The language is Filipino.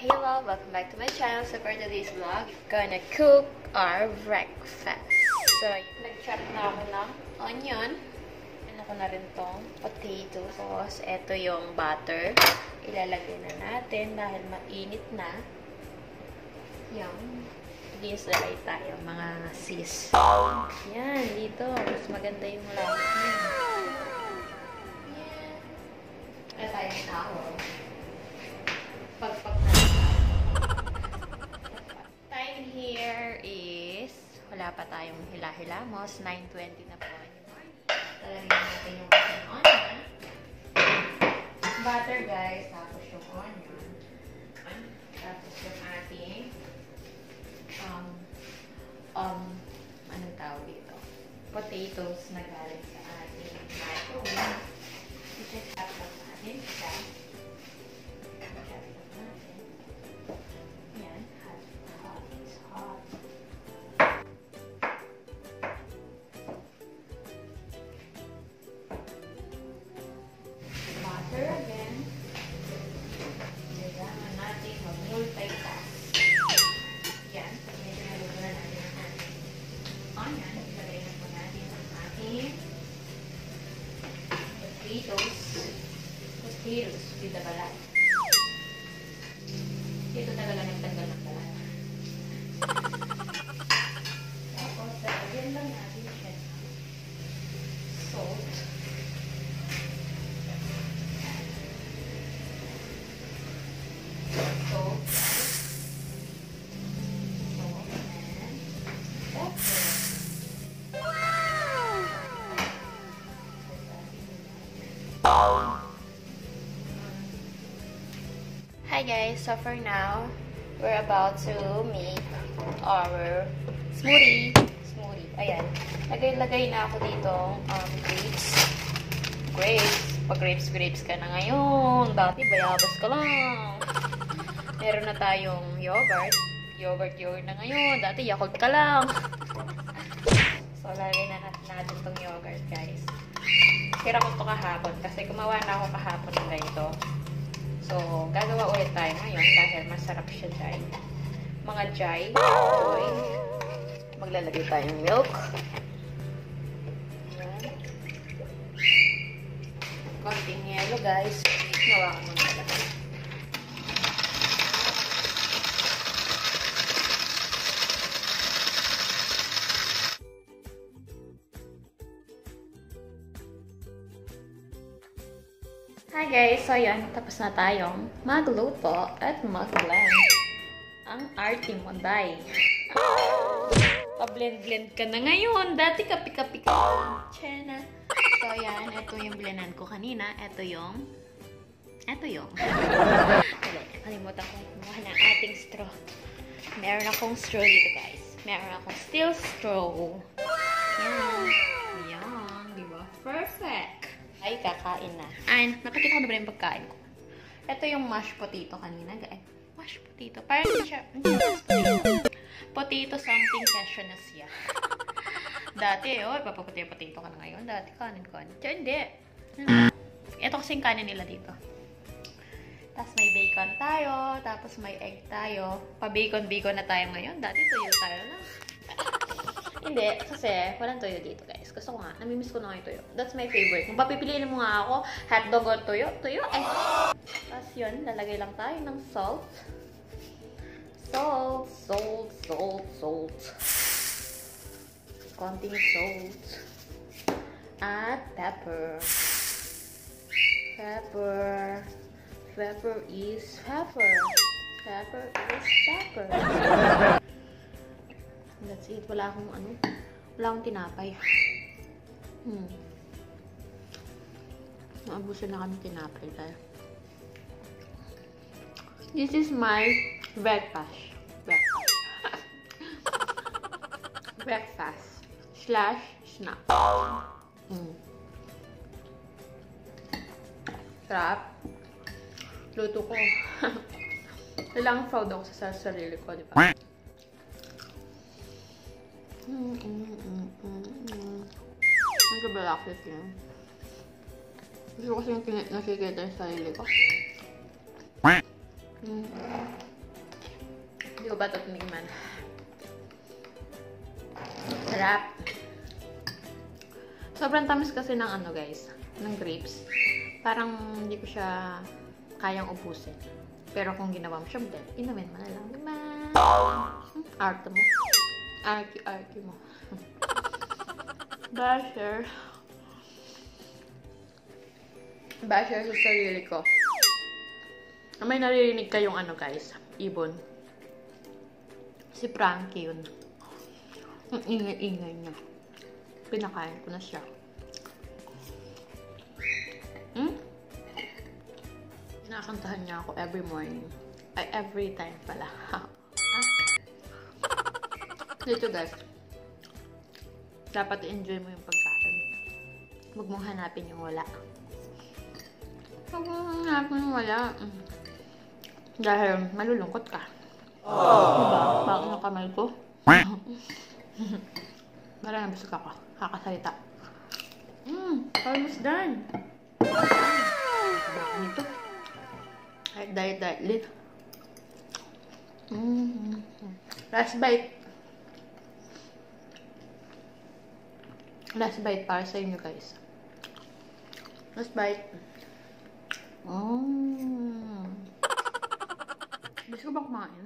Hello, welcome back to my channel. So for today's vlog, gonna cook our breakfast. So, nag-chop na ako ng onion. Ano ko na rin tong potato sauce. Ito yung butter. Ilalagay na natin dahil mainit na. Yung Ginsalay tayo, mga sis. Yan, dito. Mas maganda yung lamot niya. Pa tayong hila-hilamos. 9.20 na po. Talagyan natin yung onion. Butter, guys. Tapos yung onion. Tapos yung ating um, um, anong tawag dito? Potatoes na galing sa ating microwave. solteiros de trabalhar. Hi guys, so for now, we're about to make our smoothie. Smoothie, ayan. Lagay-lagay na ako dito um, grapes. Grapes. Pag grapes, grapes ka na ngayon. Dati, bayabas ka lang. Meron na tayong yogurt. Yogurt, yogurt na ngayon. Dati, yakult ka lang. so, lagay na natin, natin tong yogurt, guys. Kira ko to kahapon kasi gumawa na ako kahapon ng ganito. So, gagawa ulit tayo ngayon dahil masarap siya dry. Mga dry. Oy. Maglalagay tayo ng milk. Ayan. Konting yelo, guys. Nawakan mo Hi guys! So yan, tapos na tayong magluto at mag-blend. Ang arte mo. Pa-blend-blend ka na ngayon. Dati kapi-kapi ka. Chena. So yan, ito yung blendan ko kanina. Ito yung... Ito yung... Kalimutan ko kumuha ng ating straw. Meron akong straw dito guys. Meron akong steel straw. Yan. Yan, di ba? Perfect! Ay, kakain na. Ay, napakita ko na ba yung pagkain ko? Ito yung mashed potato kanina, guys. Mashed potato. Parang siya, hindi mashed potato. Potato something cashew na siya. Dati, oh, ipapapotato-potato ka na ngayon. Dati, kanin ko. Diyan, hindi. Ito kasing kanin nila dito. Tapos may bacon tayo. Tapos may egg tayo. Pa-bacon-bacon na tayo ngayon. Dati, tuyo tayo lang. Hindi, kasi walang toyo dito, guys. Gusto ko nga, namimiss ko na nga yung toyo. That's my favorite. Kung papipiliin mo nga ako, hotdog o toyo, toyo eh. Tapos yun, lalagay lang tayo ng salt. Salt, salt, salt, salt. Konting salt. At pepper. Pepper. Pepper is pepper. Pepper is pepper. That's it. Wala akong ano. Wala akong tinapay. Hmm. Naabusan na kami tinapay dahil. This is my breakfast. Breakfast. breakfast. Slash snack. Hmm. Sarap. Luto ko. Kailangan proud ako sa sarili ko, di ba? Mm. Nagkabalakit yun. Gusto ko kasi yung nakikita yung sarili ko. Mm. ko ba ito tinikman? Sarap. Sobrang tamis kasi ng ano guys, ng grapes. Parang hindi ko siya kayang ubusin. Pero kung ginawa mo siya inumin mo na lang. Diba? Arte mo. Mo. Basher. Basher sa sarili ko. May naririnig kayong ano guys, ibon. Si Frankie yun. Ang ingay-ingay niya. Pinakain ko na siya. Hmm? Nakakantahan niya ako every morning. Ay, every time pala. ah. Dito guys. Dapat enjoy mo yung pagkain. Huwag mong hanapin yung wala. Huwag mong hanapin yung wala. Dahil malulungkot ka. Diba? Bakit ang kamay ko? Para nabusog ako. Kakasalita. Mm, almost done. Bakit nito? Diet, diet, diet. Last bite. Last bite para sa inyo guys. Last bite. Mm. Gusto ko ba kumain?